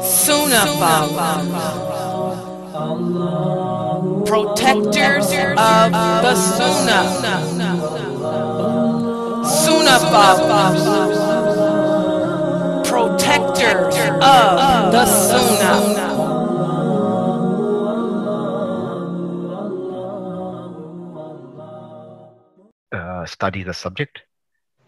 Sunnah Protectors of the Sunnah. Sunnah Protectors of the Sunnah. Uh, study the subject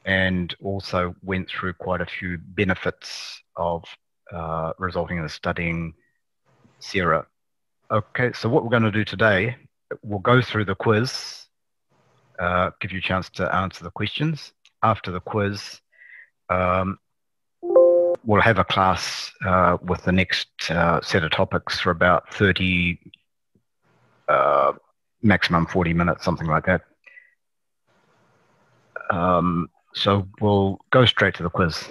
and also went through quite a few benefits of uh, resulting in studying Sira. Okay, so what we're going to do today, we'll go through the quiz, uh, give you a chance to answer the questions. After the quiz, um, we'll have a class uh, with the next uh, set of topics for about 30, uh, maximum 40 minutes, something like that. Um, so we'll go straight to the quiz.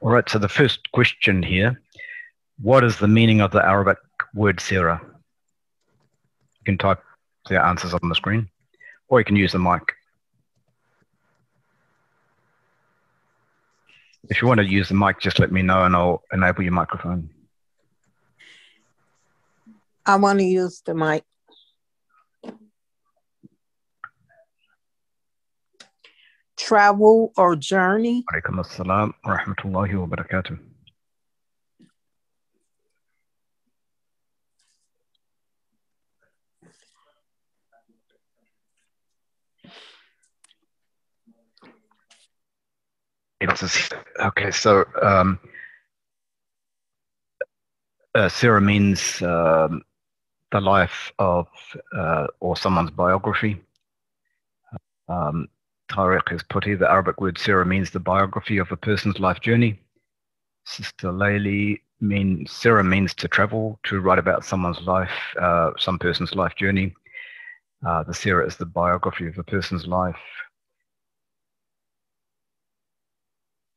All right, so the first question here What is the meaning of the Arabic word sira? You can type the answers on the screen, or you can use the mic. If you want to use the mic, just let me know and I'll enable your microphone. I want to use the mic. Travel or journey. Alaikum assalam wa rahmatullahi wa barakatuh. Okay, so um, uh, Sira means um, the life of uh, or someone's biography. Um, Tariq has put here the Arabic word Sira means the biography of a person's life journey. Sister Layli means Sira means to travel, to write about someone's life, uh, some person's life journey. Uh, the Sira is the biography of a person's life.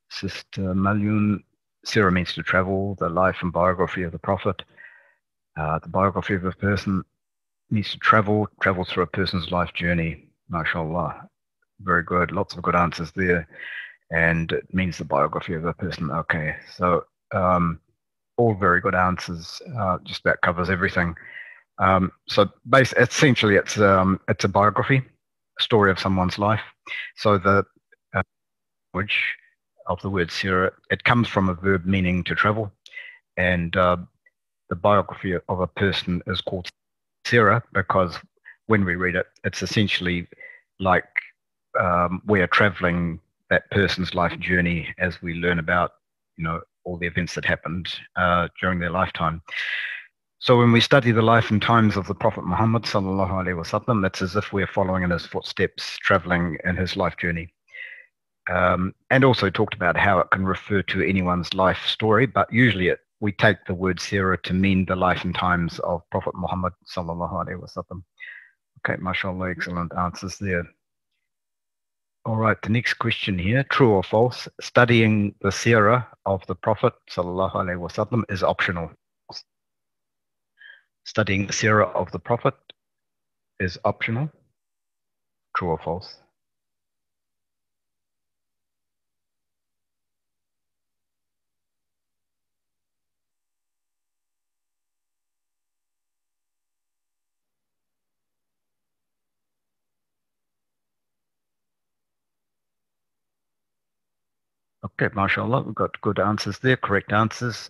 Sister Malyun, Sira means to travel, the life and biography of the Prophet. Uh, the biography of a person means to travel, travel through a person's life journey. MashaAllah. Very good. Lots of good answers there. And it means the biography of a person. Okay. So, um, all very good answers. Uh, just about covers everything. Um, so, base, essentially, it's um, it's a biography, a story of someone's life. So the uh, language of the word sira, it comes from a verb meaning to travel, and uh, the biography of a person is called sira because when we read it, it's essentially like um, we are traveling that person's life journey as we learn about, you know, all the events that happened uh, during their lifetime. So when we study the life and times of the Prophet Muhammad sallallahu alaihi wasallam, it's as if we're following in his footsteps, traveling in his life journey. Um, and also talked about how it can refer to anyone's life story, but usually it, we take the word Sirah to mean the life and times of Prophet Muhammad sallallahu alaihi wasallam. Okay, mashallah, excellent answers there. All right, the next question here, true or false? Studying the seerah of the Prophet wasallam is optional. Studying the seerah of the Prophet is optional. True or false? Okay, mashallah, we've got good answers there, correct answers.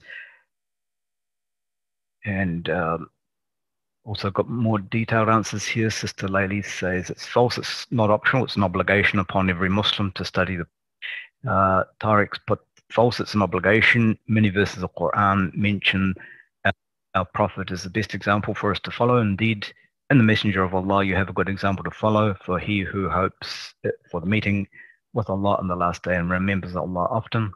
And um, also got more detailed answers here. Sister Layli says it's false, it's not optional, it's an obligation upon every Muslim to study the uh, Tariq's put false, it's an obligation. Many verses of Quran mention our, our Prophet is the best example for us to follow. Indeed, in the Messenger of Allah, you have a good example to follow for he who hopes for the meeting with Allah on the last day and remembers Allah often.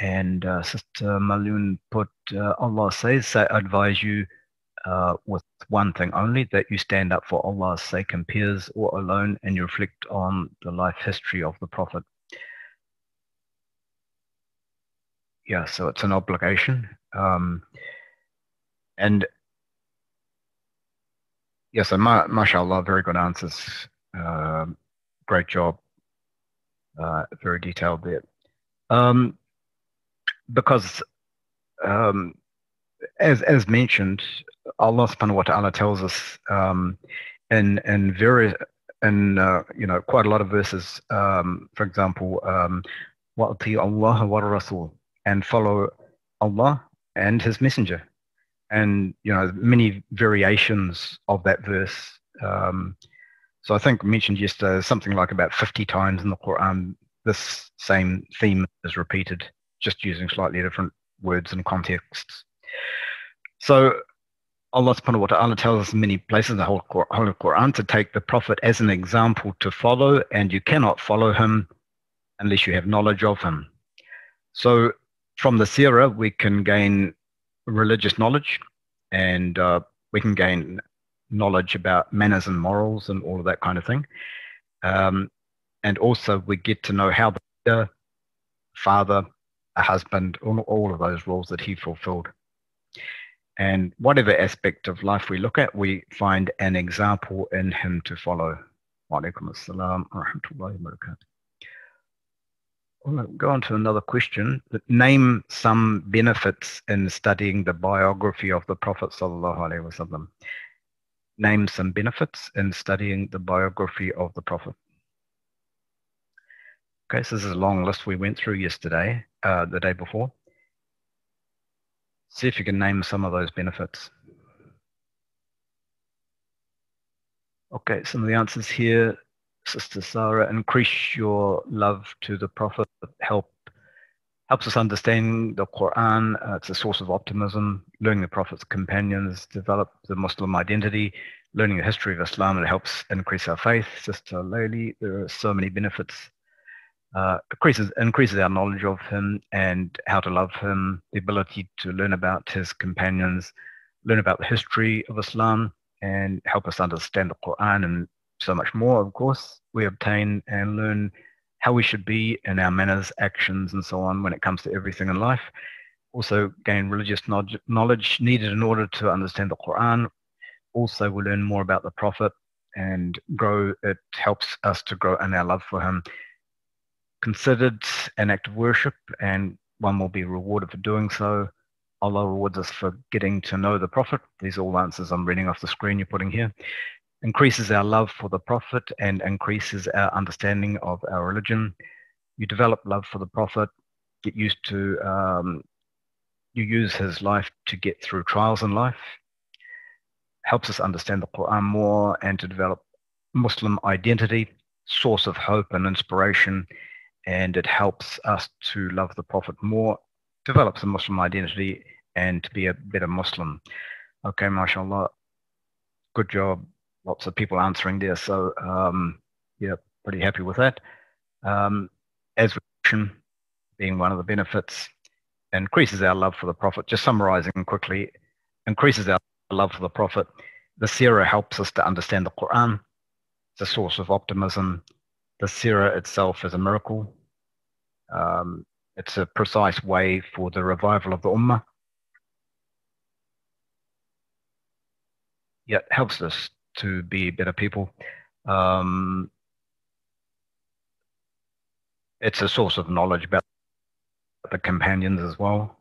And uh, Sister Malun put, uh, Allah says, I advise you uh, with one thing only, that you stand up for Allah's sake in peers or alone and you reflect on the life history of the Prophet. Yeah, so it's an obligation. Um, and yeah, so ma- mashallah, very good answers. Um, great job. Uh, very detailed there. Um, because um, as as mentioned, Allah subhanahu wa ta'ala tells us um, in in very in uh, you know quite a lot of verses, um, for example, um, wa Rasul and follow Allah and His Messenger, and you know many variations of that verse. Um, so I think mentioned yesterday something like about 50 times in the Quran this same theme is repeated, just using slightly different words and contexts. So Allah subhanahu wa ta'ala tells us in many places in the whole Quran to take the Prophet as an example to follow, and you cannot follow him unless you have knowledge of him. So from the seerah, we can gain religious knowledge and uh, we can gain knowledge about manners and morals and all of that kind of thing. Um, and also we get to know how the father, a husband, all, all of those roles that he fulfilled. And whatever aspect of life we look at, we find an example in him to follow. Rahmatullahi barakatuh. Go on to another question. Name some benefits in studying the biography of the Prophet sallallahu alaihi wasallam. Name some benefits in studying the biography of the Prophet. Okay, so this is a long list we went through yesterday, uh, the day before. See if you can name some of those benefits. Okay, some of the answers here, Sister Sarah, increase your love to the Prophet, help helps us understand the Quran. Uh, it's a source of optimism. Learning the Prophet's companions, develop the Muslim identity. Learning the history of Islam, it helps increase our faith. Sister Layli, there are so many benefits uh, increases increases our knowledge of him and how to love him, the ability to learn about his companions, learn about the history of Islam, and help us understand the Quran and so much more. Of course, we obtain and learn how we should be in our manners, actions, and so on when it comes to everything in life. Also, gain religious knowledge needed in order to understand the Quran. Also, we learn more about the Prophet and grow. It helps us to grow in our love for him considered an act of worship, and one will be rewarded for doing so. Allah rewards us for getting to know the Prophet. These are all answers I'm reading off the screen you're putting here. Increases our love for the Prophet and increases our understanding of our religion. You develop love for the Prophet, get used to, um, you use his life to get through trials in life, helps us understand the Quran more and to develop Muslim identity, source of hope and inspiration, and it helps us to love the Prophet more, develops a Muslim identity, and to be a better Muslim. Okay, mashallah. Good job. Lots of people answering there. So, um, yeah, pretty happy with that. Um, as mentioned, being one of the benefits, increases our love for the Prophet. Just summarizing quickly, increases our love for the Prophet. The Sirah helps us to understand the Quran. It's a source of optimism the Sirah itself is a miracle. Um, it's a precise way for the revival of the Ummah. Yeah, it helps us to be better people. Um, it's a source of knowledge about the companions as well,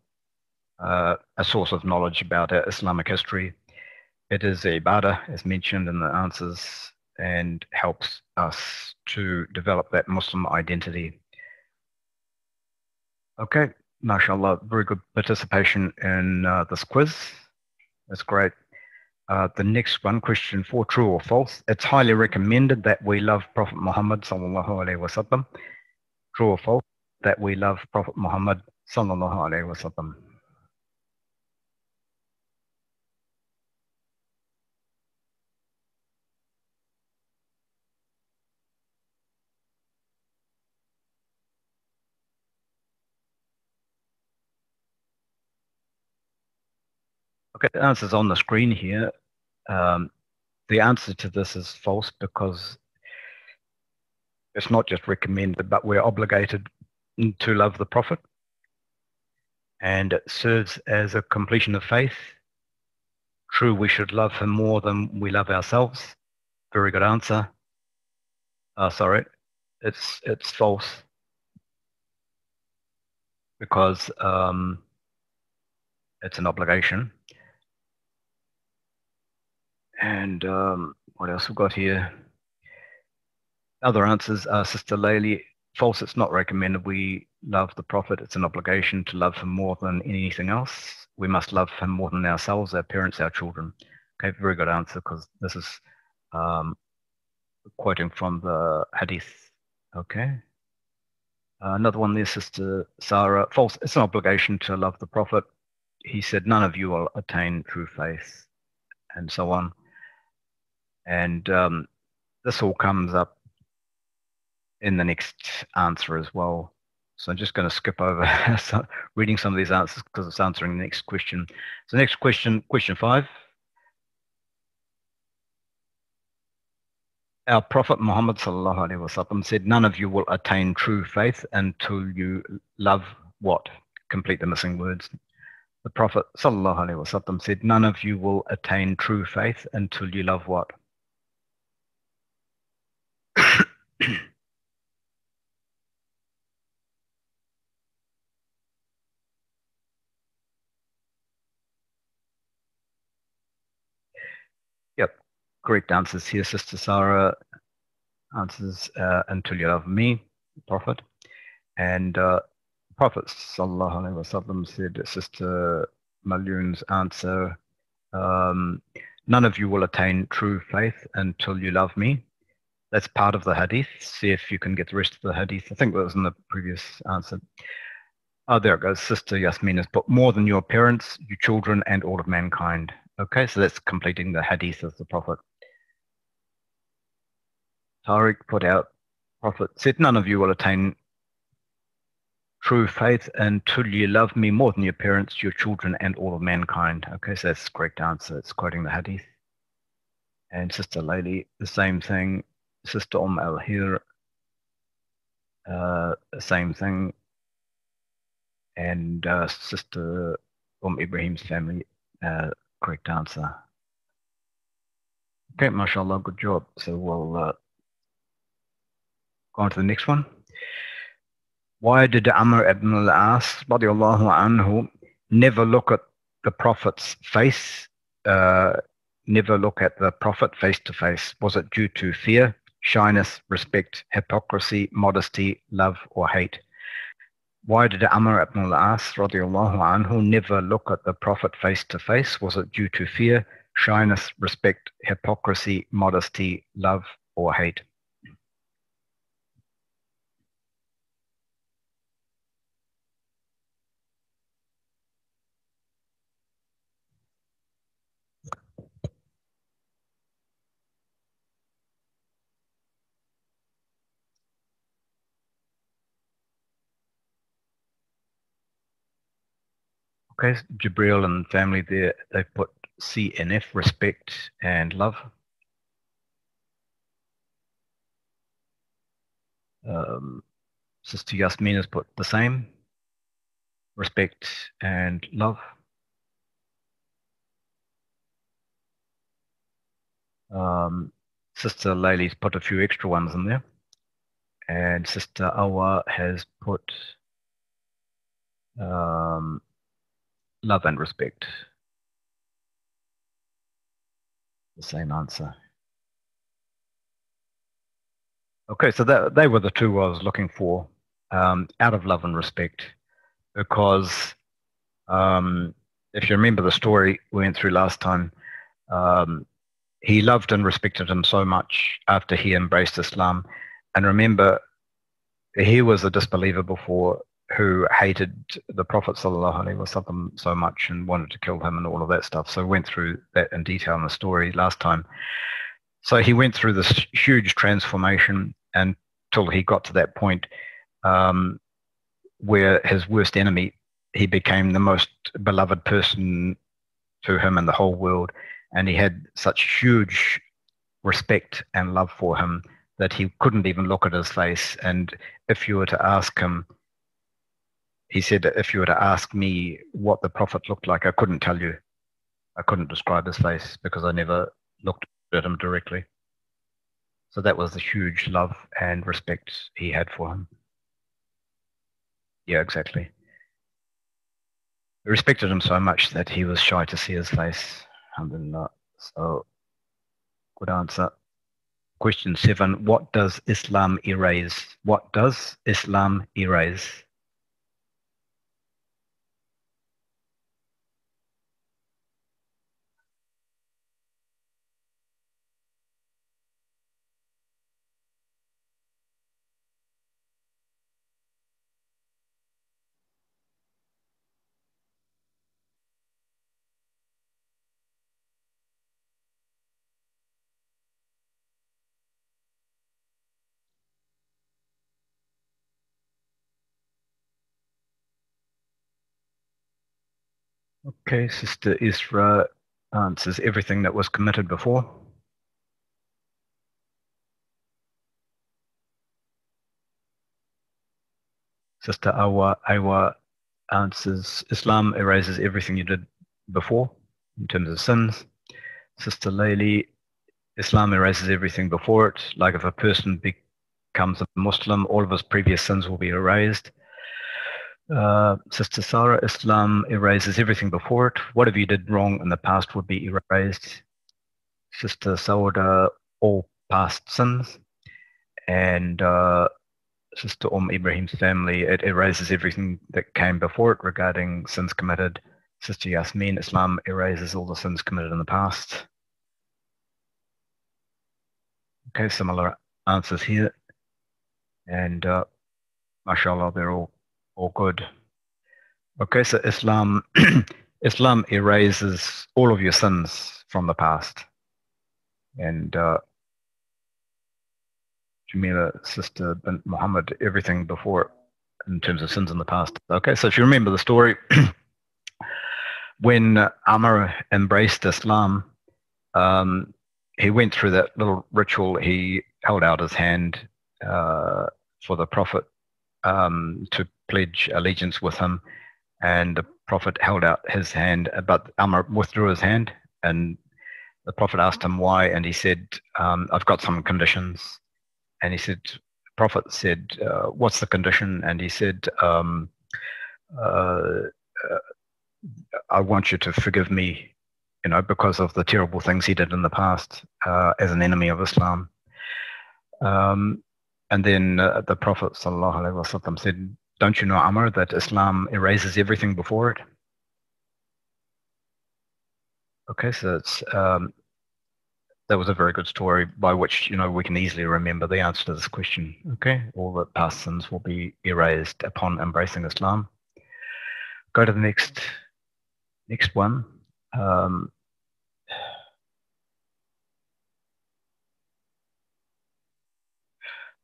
uh, a source of knowledge about Islamic history. It is a ibadah, as mentioned in the answers and helps us to develop that Muslim identity. Okay, mashallah, very good participation in uh, this quiz. That's great. Uh, the next one, question four, true or false? It's highly recommended that we love Prophet Muhammad sallallahu alaihi wasallam. True or false? That we love Prophet Muhammad sallallahu alaihi wasallam. Okay, the answer's on the screen here. Um, the answer to this is false because it's not just recommended, but we're obligated to love the Prophet. And it serves as a completion of faith. True, we should love him more than we love ourselves. Very good answer. Uh, sorry, it's it's false because um, it's an obligation. And um, what else we've got here? Other answers are Sister Layli. False, it's not recommended. We love the Prophet. It's an obligation to love him more than anything else. We must love him more than ourselves, our parents, our children. Okay, very good answer because this is um, quoting from the Hadith. Okay. Uh, another one there, Sister Sarah. False, it's an obligation to love the Prophet. He said, None of you will attain true faith, and so on. And um, this all comes up in the next answer as well. So I'm just going to skip over reading some of these answers because it's answering the next question. So next question, question five. Our Prophet Muhammad wasallam said, none of you will attain true faith until you love what? Complete the missing words. The Prophet wasallam said, none of you will attain true faith until you love what? yep, correct answers here. Sister Sarah answers uh, until you love me, Prophet. And uh, Prophet wasallam said, Sister Malun's answer, um, none of you will attain true faith until you love me. That's part of the hadith. See if you can get the rest of the hadith. I think that was in the previous answer. Oh, there it goes. Sister Yasmin has put more than your parents, your children, and all of mankind. Okay, so that's completing the hadith of the Prophet. Tariq put out, Prophet said, None of you will attain true faith until you love me more than your parents, your children, and all of mankind. Okay, so that's correct answer. It's quoting the hadith. And Sister Layli, the same thing. Sister Om Al Hir, uh, same thing. And uh, Sister Om Ibrahim's family, uh, correct answer. Okay, mashallah, good job. So we'll uh, go on to the next one. Why did Amr ibn al-As anhu never look at the Prophet's face, uh, never look at the Prophet face to face? Was it due to fear, shyness, respect, hypocrisy, modesty, love, or hate? Why did Amr ibn al-As anhu never look at the Prophet face to face? Was it due to fear, shyness, respect, hypocrisy, modesty, love, or hate? Okay, Jabril and family there, they've put CNF, respect and love. Um, Sister Yasmin has put the same, respect and love. Um, Sister Layli's put a few extra ones in there. And Sister Awa has put um, love and respect. The same answer. Okay, so that, they were the two I was looking for um, out of love and respect because um, if you remember the story we went through last time, um, he loved and respected him so much after he embraced Islam. And remember, he was a disbeliever before who hated the Prophet wasallam so much and wanted to kill him and all of that stuff. So went through that in detail in the story last time. So he went through this huge transformation until he got to that point um, where his worst enemy, he became the most beloved person to him in the whole world. And he had such huge respect and love for him that he couldn't even look at his face. And if you were to ask him, he said, that if you were to ask me what the Prophet looked like, I couldn't tell you. I couldn't describe his face because I never looked at him directly. So that was the huge love and respect he had for him. Yeah, exactly. He respected him so much that he was shy to see his face. Alhamdulillah. So, good answer. Question seven What does Islam erase? What does Islam erase? Okay, Sister Isra um, answers everything that was committed before. Sister Awa, Awa um, answers Islam erases everything you did before in terms of sins. Sister Layli, Islam erases everything before it. Like if a person becomes a Muslim, all of his previous sins will be erased. Uh, Sister Sarah, Islam erases everything before it. Whatever you did wrong in the past would be erased. Sister Sauda, all past sins. And uh, Sister Om Ibrahim's family, it erases everything that came before it regarding sins committed. Sister Yasmin, Islam erases all the sins committed in the past. Okay, similar answers here. And uh, mashallah, they're all all good. Okay, so Islam, Islam erases all of your sins from the past. And uh, Jamila, sister bint Muhammad, everything before in terms of sins in the past. Okay, so if you remember the story, when Amr embraced Islam, um, he went through that little ritual. He held out his hand uh, for the Prophet um, to pledge allegiance with him. And the Prophet held out his hand, but Amr withdrew his hand. And the Prophet asked him why. And he said, um, I've got some conditions. And he said, Prophet said, uh, What's the condition? And he said, um, uh, uh, I want you to forgive me, you know, because of the terrible things he did in the past uh, as an enemy of Islam. Um, and then uh, the Prophet ﷺ said, Don't you know, Amr, that Islam erases everything before it? Okay, so it's, um, that was a very good story by which you know we can easily remember the answer to this question. Okay, all the past sins will be erased upon embracing Islam. Go to the next next one. Um,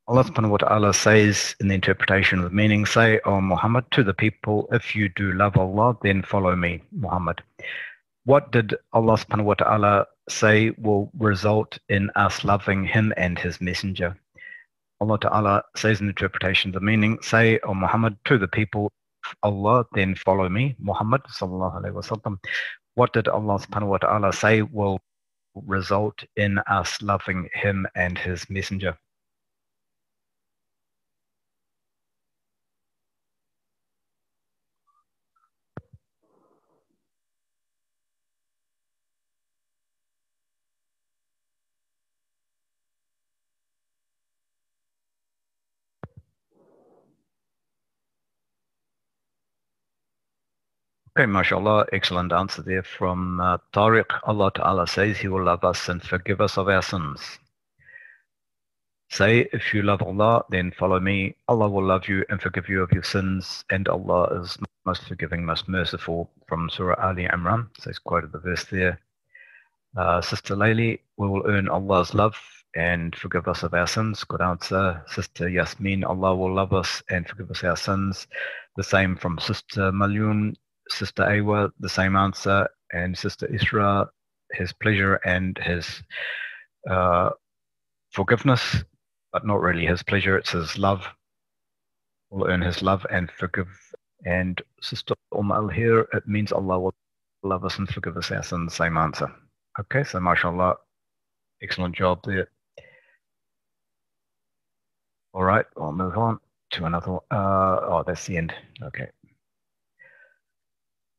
Allah subhanahu wa ta'ala says in the interpretation of the meaning, say, O Muhammad, to the people, if you do love Allah, then follow me, Muhammad. What did Allah subhanahu wa ta'ala say will result in us loving him and his messenger? Allah ta'ala says in the interpretation of the meaning, say, O Muhammad, to the people, Allah, then follow me, Muhammad. What did Allah subhanahu wa ta'ala say will result in us loving him and his messenger? Okay, mashallah, excellent answer there from uh, Tariq. Allah Ta'ala says He will love us and forgive us of our sins. Say, if you love Allah, then follow me. Allah will love you and forgive you of your sins, and Allah is most forgiving, most merciful. From Surah Ali Imran, so quoted the verse there. Uh, Sister Layli, we will earn Allah's love and forgive us of our sins. Good answer. Sister Yasmin, Allah will love us and forgive us our sins. The same from Sister Malyun, Sister Awa, the same answer, and Sister Isra, his pleasure and his uh, forgiveness, but not really his pleasure, it's his love. Will earn his love and forgive. And Sister Umm al here, it means Allah will love us and forgive us our sins, same answer. Okay, so mashallah, excellent job there. All right, I'll move on to another. Uh, oh, that's the end. Okay.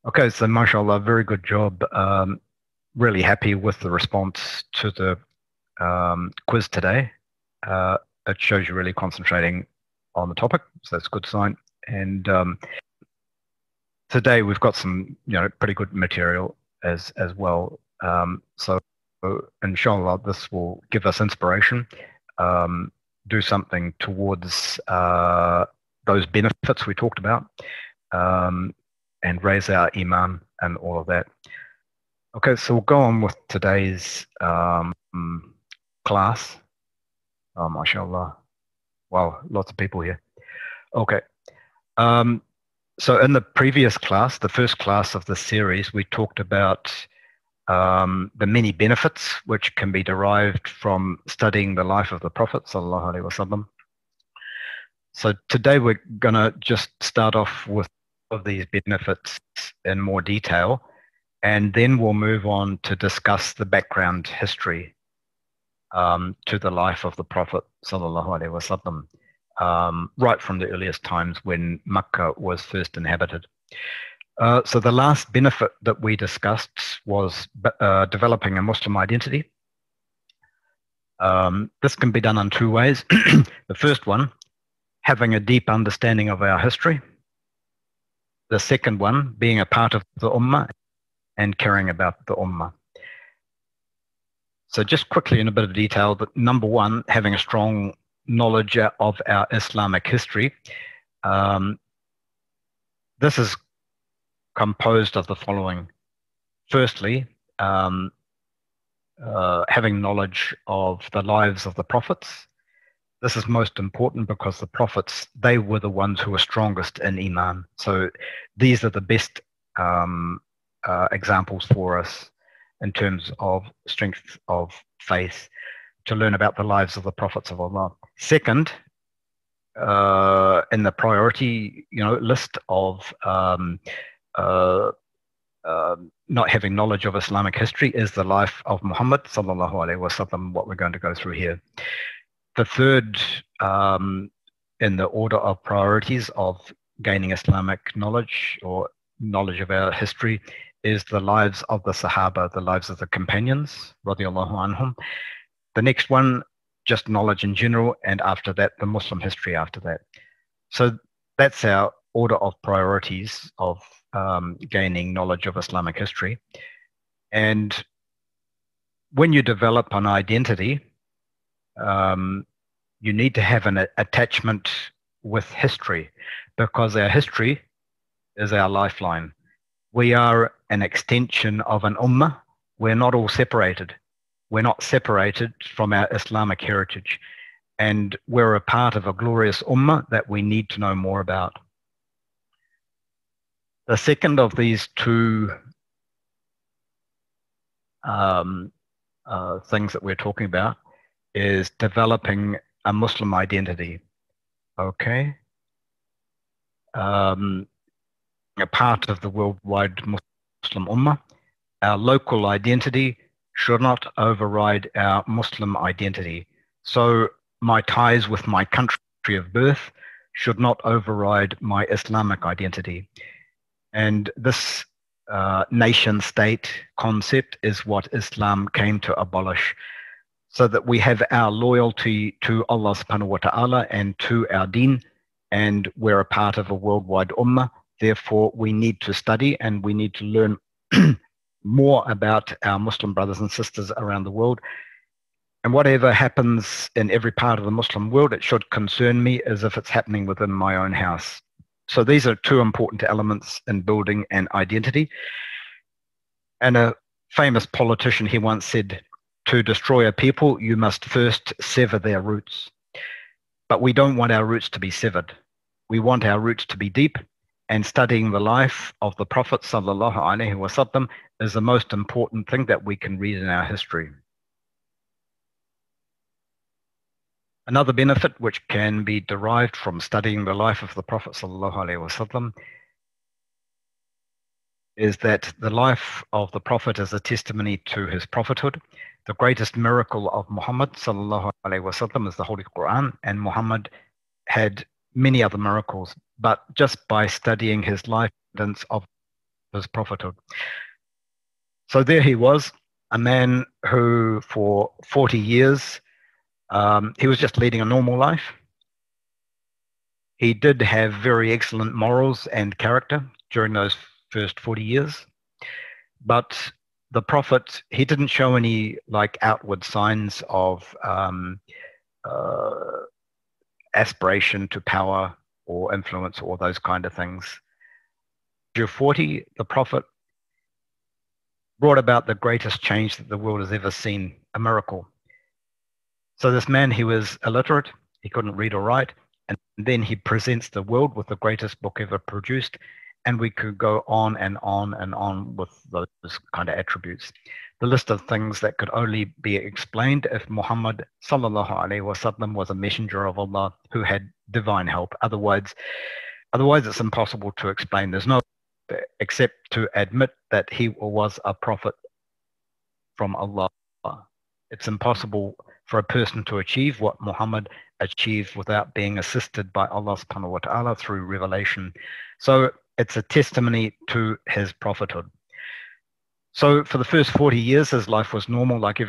Okay, so mashallah, very good job. Um, really happy with the response to the um, quiz today. Uh, it shows you're really concentrating on the topic, so that's a good sign. And um, today we've got some, you know, pretty good material as as well. Um, so inshallah, this will give us inspiration, um, do something towards uh, those benefits we talked about, um, and raise our iman and all of that. Okay, so we'll go on with today's um, class. Oh, mashallah. Wow, lots of people here. Okay. Um, so in the previous class, the first class of the series, we talked about um, the many benefits which can be derived from studying the life of the Prophet sallallahu alaihi. So today we're going to just start off with of these benefits in more detail, and then we'll move on to discuss the background history um, to the life of the Prophet wasallam, um, right from the earliest times when Makkah was first inhabited. Uh, so the last benefit that we discussed was uh, developing a Muslim identity. Um, this can be done in two ways. the first one, having a deep understanding of our history. The second one, being a part of the Ummah and caring about the Ummah. So just quickly in a bit of detail, but number one, having a strong knowledge of our Islamic history. Um, this is composed of the following. Firstly, um, uh, having knowledge of the lives of the prophets. This is most important because the prophets, they were the ones who were strongest in Iman. So these are the best um, uh, examples for us in terms of strength of faith to learn about the lives of the prophets of Allah. Second, uh, in the priority, you know, list of um, uh, uh, not having knowledge of Islamic history is the life of Muhammad sallallahu alaihi wasallam. What we're going to go through here. The third um, in the order of priorities of gaining Islamic knowledge or knowledge of our history is the lives of the Sahaba, the lives of the companions, radiallahu anhum. The next one, just knowledge in general, and after that, the Muslim history after that. So that's our order of priorities of um, gaining knowledge of Islamic history. And when you develop an identity, um, you need to have an attachment with history because our history is our lifeline. We are an extension of an ummah. We're not all separated. We're not separated from our Islamic heritage. And we're a part of a glorious ummah that we need to know more about. The second of these two um, uh, things that we're talking about is developing a Muslim identity. Okay. Um, a part of the worldwide Muslim Ummah. Our local identity should not override our Muslim identity. So, my ties with my country of birth should not override my Islamic identity. And this uh, nation state concept is what Islam came to abolish so that we have our loyalty to Allah subhanahu wa ta'ala and to our deen, and we're a part of a worldwide ummah. Therefore, we need to study and we need to learn more about our Muslim brothers and sisters around the world. And whatever happens in every part of the Muslim world, it should concern me as if it's happening within my own house. So these are two important elements in building an identity. And a famous politician, he once said, to destroy a people, you must first sever their roots. But we don't want our roots to be severed. We want our roots to be deep, and studying the life of the Prophet wasallam is the most important thing that we can read in our history. Another benefit which can be derived from studying the life of the Prophet wasallam is that the life of the Prophet is a testimony to his prophethood. The greatest miracle of Muhammad wasallam is the Holy Quran, and Muhammad had many other miracles, but just by studying his life evidence of his prophethood. So there he was, a man who for 40 years, um, he was just leading a normal life. He did have very excellent morals and character during those first 40 years. But the prophet, he didn't show any like outward signs of um, uh, aspiration to power or influence or those kind of things. Year 40, the prophet brought about the greatest change that the world has ever seen, a miracle. So this man, he was illiterate, he couldn't read or write, and then he presents the world with the greatest book ever produced, and we could go on and on and on with those kind of attributes. The list of things that could only be explained if Muhammad wasallam was a messenger of Allah who had divine help. Otherwise, otherwise it's impossible to explain. There's no except to admit that he was a prophet from Allah. It's impossible for a person to achieve what Muhammad achieved without being assisted by Allah subhanahu wa ta'ala through revelation. So it's a testimony to his prophethood. So for the first 40 years, his life was normal like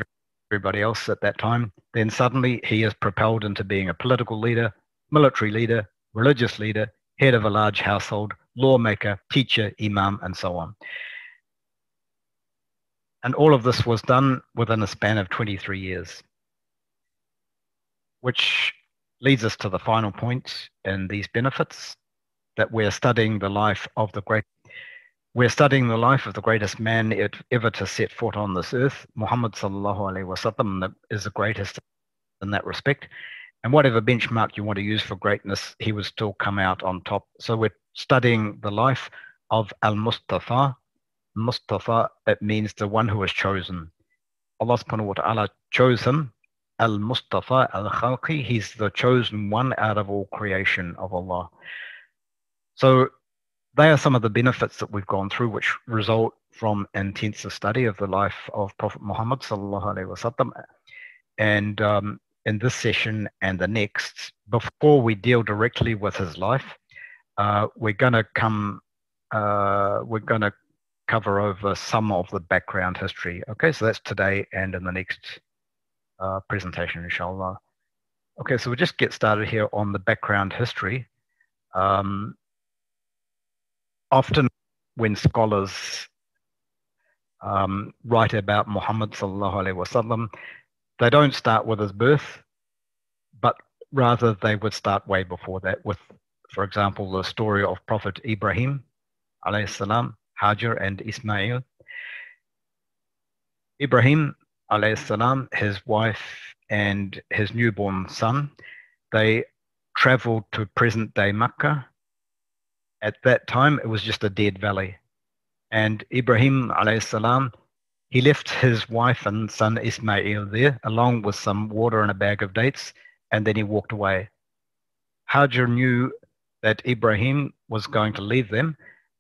everybody else at that time. Then suddenly he is propelled into being a political leader, military leader, religious leader, head of a large household, lawmaker, teacher, imam, and so on. And all of this was done within a span of 23 years, which leads us to the final point in these benefits that we're studying the life of the great. We're studying the life of the greatest man it ever to set foot on this earth. Muhammad sallallahu alaihi wasallam is the greatest in that respect. And whatever benchmark you want to use for greatness, he would still come out on top. So we're studying the life of Al Mustafa. It means the one who was chosen. Allah subhanahu wa ta'ala chose him. Al Mustafa Al Khalqi, he's the chosen one out of all creation of Allah. So they are some of the benefits that we've gone through, which result from intensive study of the life of Prophet Muhammad sallallahu alaihi wasallam. And um, in this session and the next, before we deal directly with his life, uh, we're going to come, uh, we're going to cover over some of the background history. Okay, so that's today and in the next uh, presentation, inshallah. Okay, so we'll just get started here on the background history. Um, often when scholars um, write about Muhammad sallallahu alaihi wasallam, they don't start with his birth, but rather they would start way before that with, for example, the story of Prophet Ibrahim, alayhi salam, Hajar and Ismail. Ibrahim, alayhi salam, his wife and his newborn son, they traveled to present day Mecca. At that time, it was just a dead valley. And Ibrahim, salam, he left his wife and son Ismail there, along with some water and a bag of dates, and then he walked away. Hajar knew that Ibrahim was going to leave them,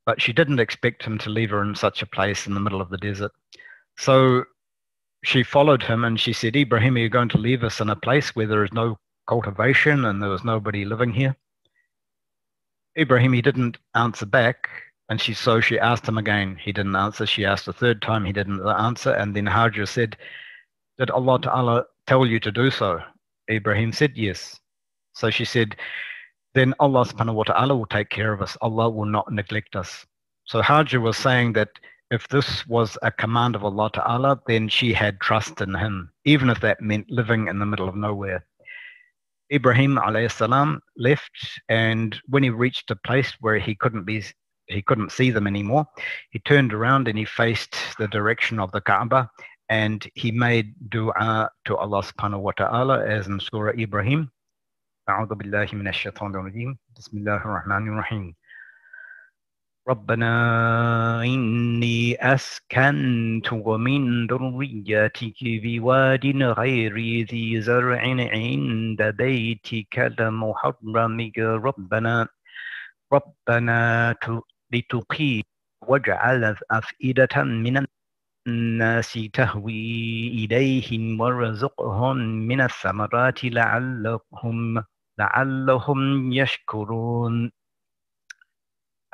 but she didn't expect him to leave her in such a place in the middle of the desert. So she followed him and she said, Ibrahim, are you going to leave us in a place where there is no cultivation and there was nobody living here? Ibrahim, he didn't answer back, and she so she asked him again. He didn't answer. She asked a third time. He didn't answer. And then Hajar said, Did Allah Ta'ala tell you to do so? Ibrahim said, Yes. So she said, Then Allah subhanahu wa ta'ala will take care of us. Allah will not neglect us. So Hajar was saying that if this was a command of Allah Ta'ala, then she had trust in him, even if that meant living in the middle of nowhere. Ibrahim alayhi salam left, and when he reached a place where he couldn't be he couldn't see them anymore. He turned around and he faced the direction of the Kaaba and he made dua to Allah subhanahu wa ta'ala as in Surah Ibrahim. أعوذ بالله من الشيطان الرجيم بسم الله الرحمن الرحيم ربنا إني أسكنت ومن ذريتك بواد غير ذي زرع عند بيتك المحرم. ربنا ربنا لتقيم واجعل أفئدة من الناس تهوي إليهم وارزقهم من الثمرات لعلهم لعلهم يشكرون.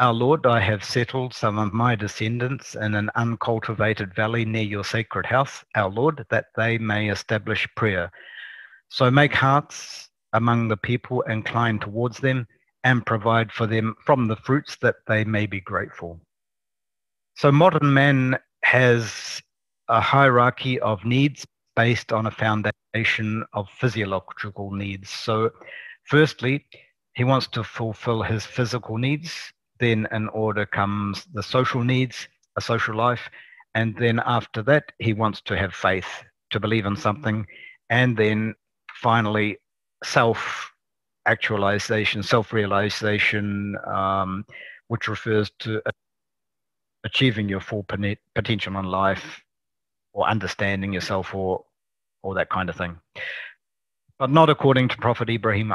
Our Lord, I have settled some of my descendants in an uncultivated valley near your sacred house, our Lord, that they may establish prayer. So make hearts among the people inclined towards them and provide for them from the fruits that they may be grateful. So modern man has a hierarchy of needs based on a foundation of physiological needs. So, firstly, he wants to fulfill his physical needs then in order comes the social needs, a social life. And then after that, he wants to have faith, to believe in something. And then finally, self actualization, self realization, um, which refers to achieving your full potential in life or understanding yourself or, or that kind of thing. But not according to Prophet Ibrahim.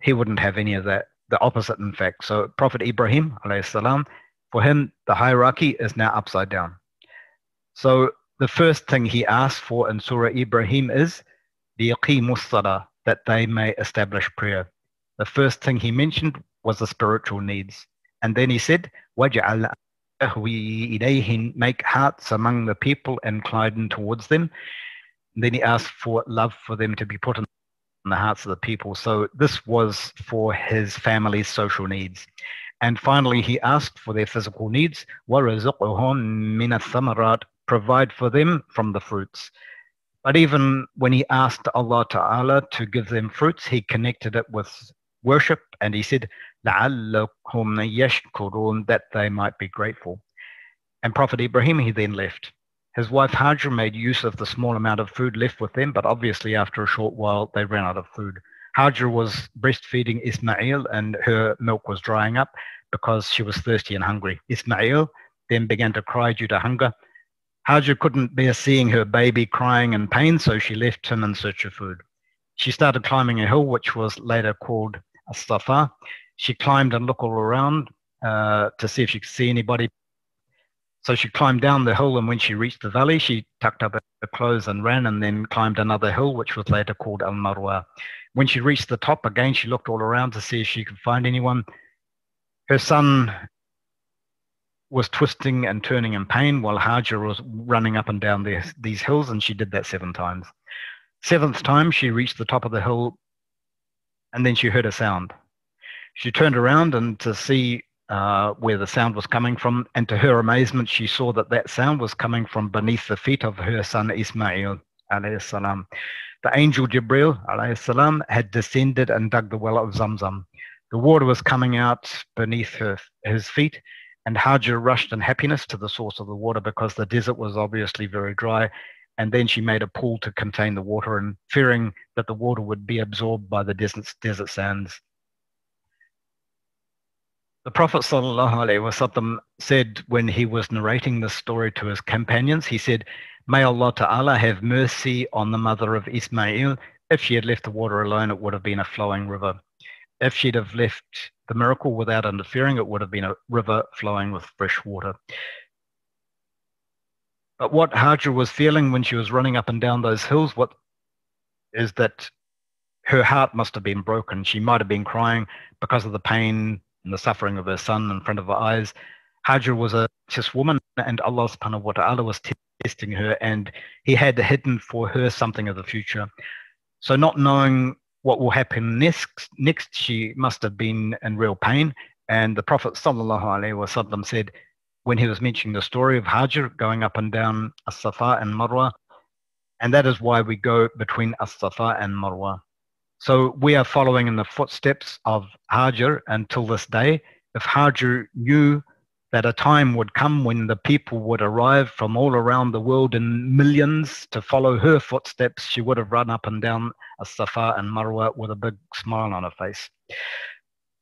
He wouldn't have any of that the opposite, in fact. So Prophet Ibrahim, salam, for him, the hierarchy is now upside down. So the first thing he asked for in Surah Ibrahim is that they may establish prayer. The first thing he mentioned was the spiritual needs. And then he said, وَجْعَلْ make hearts among the people inclined towards them. And then he asked for love for them to be put in the hearts of the people. So this was for his family's social needs. And finally, he asked for their physical needs. Provide for them from the fruits. But even when he asked Allah Ta'ala to give them fruits, he connected it with worship and he said, that they might be grateful. And Prophet Ibrahim, he then left. His wife Hajar made use of the small amount of food left with them, but obviously after a short while they ran out of food. Hajar was breastfeeding Ismail and her milk was drying up because she was thirsty and hungry. Ismail then began to cry due to hunger. Hajar couldn't bear seeing her baby crying in pain, so she left him in search of food. She started climbing a hill, which was later called As-Safa. She climbed and looked all around uh, to see if she could see anybody, so she climbed down the hill, and when she reached the valley, she tucked up her clothes and ran, and then climbed another hill, which was later called Al Marwa. When she reached the top, again, she looked all around to see if she could find anyone. Her son was twisting and turning in pain while Hajar was running up and down the, these hills, and she did that seven times. Seventh time, she reached the top of the hill, and then she heard a sound. She turned around and to see uh, where the sound was coming from. And to her amazement, she saw that that sound was coming from beneath the feet of her son Ismail. Salam. The angel Jibril salam, had descended and dug the well of Zamzam. The water was coming out beneath her, his feet, and Hajar rushed in happiness to the source of the water because the desert was obviously very dry. And then she made a pool to contain the water, and fearing that the water would be absorbed by the desert, desert sands, the Prophet ﷺ said when he was narrating this story to his companions, he said, May Allah Ta'ala have mercy on the mother of Ismail. If she had left the water alone, it would have been a flowing river. If she'd have left the miracle without interfering, it would have been a river flowing with fresh water. But what Hajar was feeling when she was running up and down those hills, what is that her heart must have been broken. She might have been crying because of the pain and the suffering of her son in front of her eyes. Hajar was a just woman, and Allah subhanahu wa ta'ala was testing her, and He had hidden for her something of the future. So, not knowing what will happen next, next she must have been in real pain. And the Prophet wasallam said, when he was mentioning the story of Hajar going up and down As-Safa and Marwa, and that is why we go between As-Safa and Marwa. So we are following in the footsteps of Hajar until this day. If Hajar knew that a time would come when the people would arrive from all around the world in millions to follow her footsteps, she would have run up and down Safa and Marwa with a big smile on her face.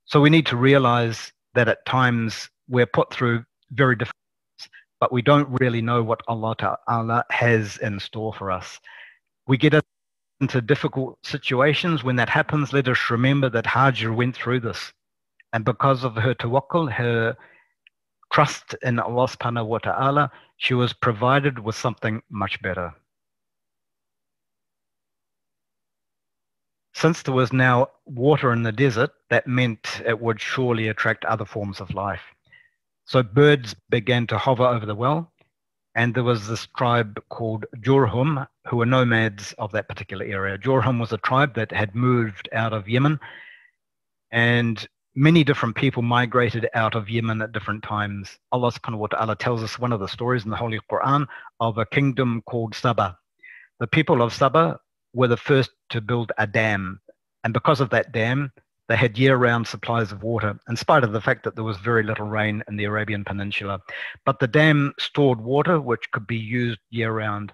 So we need to realize that at times we're put through very difficult, but we don't really know what Allah Ta'ala has in store for us. We get a into difficult situations, when that happens, let us remember that Hajar went through this. And because of her tawakkul, her trust in Allah subhanahu wa ta'ala, she was provided with something much better. since there was now water in the desert, that meant it would surely attract other forms of life. So birds began to hover over the well, and there was this tribe called Jurhum, who were nomads of that particular area. Jurhum was a tribe that had moved out of Yemen, and many different people migrated out of Yemen at different times. Allah subhanahu wa ta'ala tells us one of the stories in the Holy Quran of a kingdom called Saba. The people of Saba were the first to build a dam. And because of that dam, they had year round supplies of water, in spite of the fact that there was very little rain in the Arabian Peninsula. But the dam stored water which could be used year round.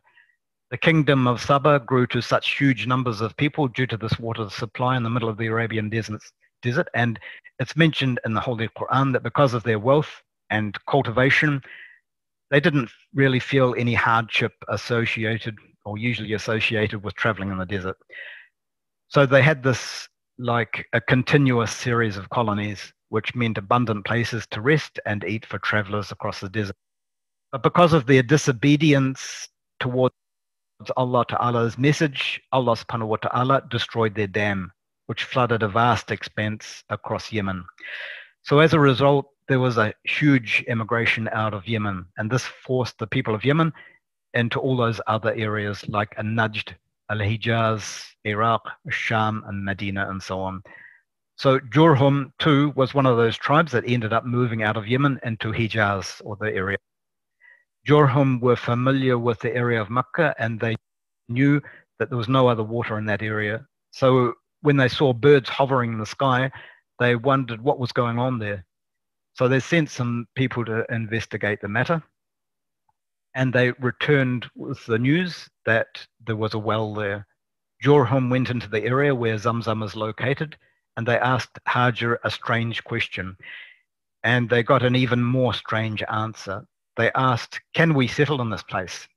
The kingdom of Saba grew to such huge numbers of people due to this water supply in the middle of the Arabian desert. And it's mentioned in the Holy Quran that because of their wealth and cultivation, they didn't really feel any hardship associated or usually associated with traveling in the desert. So they had this like a continuous series of colonies, which meant abundant places to rest and eat for travelers across the desert. But because of their disobedience towards Allah Ta'ala's message, Allah subhanahu wa ta'ala destroyed their dam, which flooded a vast expanse across Yemen. So as a result, there was a huge immigration out of Yemen, and this forced the people of Yemen into all those other areas like Najd, Al-Hijaz, Iraq, Sham, and Medina, and so on. So Jurhum too was one of those tribes that ended up moving out of Yemen into Hijaz or the area. Jurhum were familiar with the area of Mecca and they knew that there was no other water in that area. So when they saw birds hovering in the sky, they wondered what was going on there. So they sent some people to investigate the matter and they returned with the news that there was a well there. Jurhum went into the area where Zamzam is located and they asked Hajar a strange question. And they got an even more strange answer. They asked, Can we settle in this place?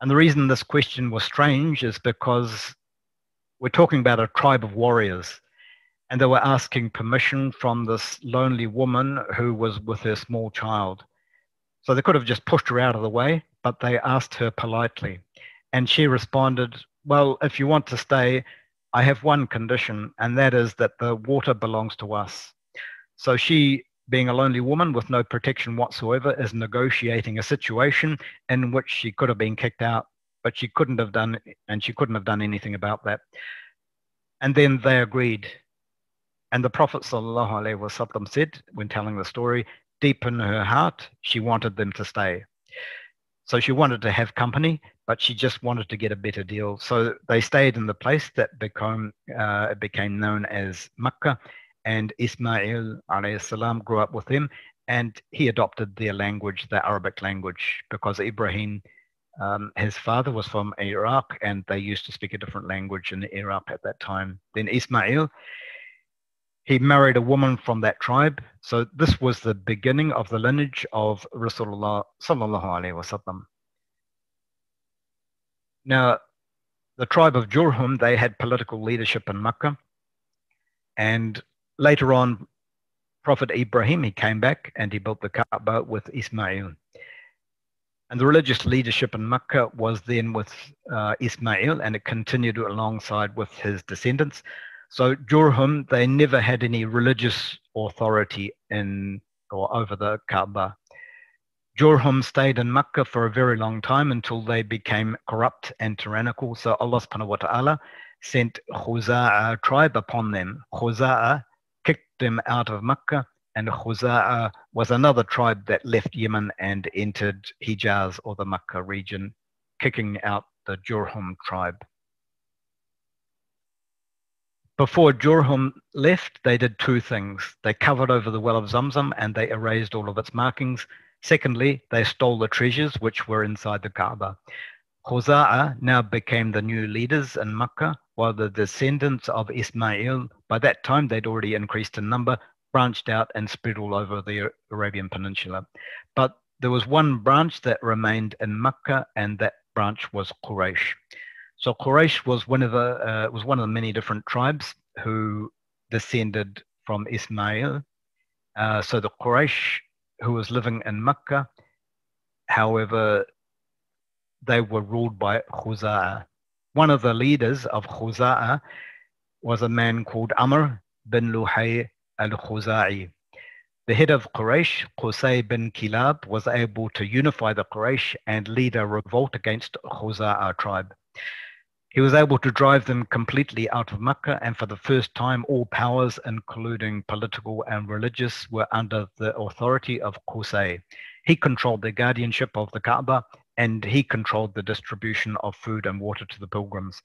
And the reason this question was strange is because we're talking about a tribe of warriors. And they were asking permission from this lonely woman who was with her small child. So they could have just pushed her out of the way, but they asked her politely. And she responded, Well, if you want to stay, I have one condition, and that is that the water belongs to us. So she, being a lonely woman with no protection whatsoever, is negotiating a situation in which she could have been kicked out, but she couldn't have done, and she couldn't have done anything about that. And then they agreed. And the Prophet ﷺ said, when telling the story, deep in her heart, she wanted them to stay. So she wanted to have company, but she just wanted to get a better deal. So they stayed in the place that became uh, became known as Makkah, and Ismail salam grew up with them, and he adopted their language, the Arabic language, because Ibrahim, um, his father, was from Iraq, and they used to speak a different language in Iraq at that time. Then Ismail, he married a woman from that tribe. So this was the beginning of the lineage of Rasulullah sallallahu alaihi wasallam. Now, the tribe of Jurhum, they had political leadership in Mecca. And later on, Prophet Ibrahim, he came back and he built the Kaaba with Ismail. And the religious leadership in Mecca was then with uh, Ismail and it continued alongside with his descendants so Jurhum, they never had any religious authority in or over the Kaaba. Jurhum stayed in Mecca for a very long time until they became corrupt and tyrannical. So Allah subhanahu wa ta'ala sent Khuza'a tribe upon them. Khuza'a kicked them out of Mecca, and Khuza'a was another tribe that left Yemen and entered Hijaz or the Mecca region, kicking out the Jurhum tribe. Before Jurhum left, they did two things. They covered over the well of Zamzam and they erased all of its markings. Secondly, they stole the treasures which were inside the Kaaba. Khuza'a now became the new leaders in Makkah, while the descendants of Ismail, by that time they'd already increased in number, branched out and spread all over the Arabian Peninsula. But there was one branch that remained in Makkah, and that branch was Quraysh. So Quraysh was one of the uh, was one of the many different tribes who descended from Ismail. Uh, so the Quraysh who was living in Mecca, however, they were ruled by Khuza'a. One of the leaders of Khuza'a, was a man called Amr bin Luhay al-Khuza'i. The head of Quraysh, Qusay bin Kilab, was able to unify the Quraysh and lead a revolt against Khuza'a tribe. He was able to drive them completely out of Mecca, and for the first time, all powers, including political and religious, were under the authority of Qusay. He controlled the guardianship of the Kaaba, and he controlled the distribution of food and water to the pilgrims.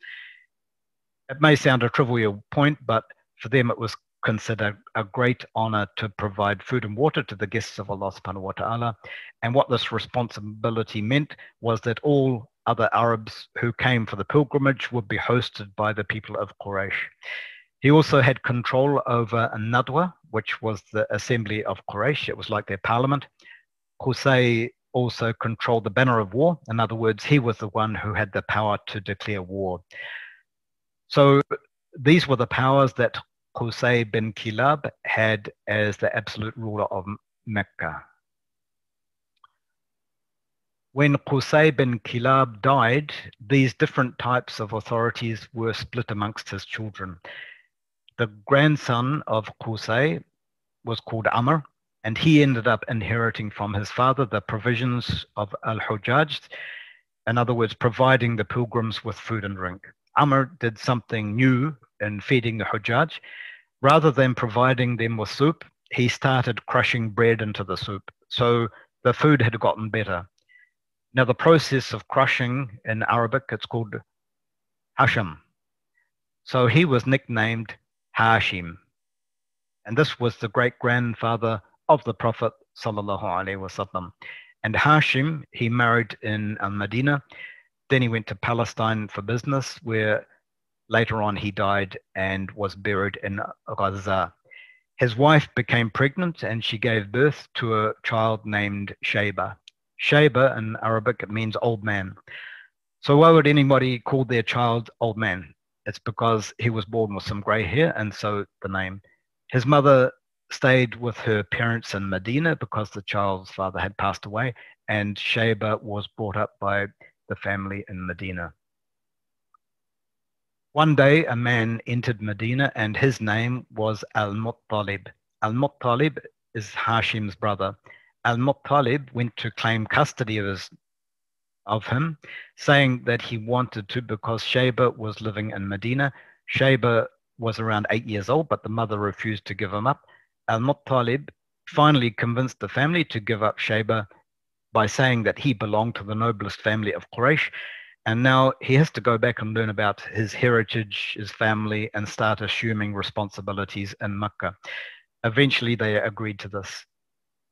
It may sound a trivial point, but for them it was considered a great honor to provide food and water to the guests of Allah subhanahu wa ta'ala. And what this responsibility meant was that all other Arabs who came for the pilgrimage would be hosted by the people of Quraysh. He also had control over Nadwa, which was the assembly of Quraysh. It was like their parliament. Qusay also controlled the banner of war. In other words, he was the one who had the power to declare war. So these were the powers that Qusay bin Kilab had as the absolute ruler of Mecca. When Qusay bin Kilab died, these different types of authorities were split amongst his children. The grandson of Qusay was called Amr, and he ended up inheriting from his father the provisions of Al Hujjaj, in other words, providing the pilgrims with food and drink. Amr did something new in feeding the Hujjaj. Rather than providing them with soup, he started crushing bread into the soup. So the food had gotten better. Now, the process of crushing in Arabic, it's called Hashim. So he was nicknamed Hashim. And this was the great grandfather of the Prophet. Wasallam. And Hashim, he married in uh, Medina. Then he went to Palestine for business, where later on he died and was buried in Gaza. His wife became pregnant and she gave birth to a child named Sheba. Sheba in Arabic, it means old man. So why would anybody call their child old man? It's because he was born with some gray hair, and so the name. His mother stayed with her parents in Medina because the child's father had passed away, and Sheba was brought up by the family in Medina. One day, a man entered Medina, and his name was Al Muttalib. Al Muttalib is Hashim's brother. Al Muttalib went to claim custody of, his, of him, saying that he wanted to because Sheba was living in Medina. Sheba was around eight years old, but the mother refused to give him up. Al Muttalib finally convinced the family to give up Sheba by saying that he belonged to the noblest family of Quraysh. And now he has to go back and learn about his heritage, his family, and start assuming responsibilities in Mecca. Eventually, they agreed to this.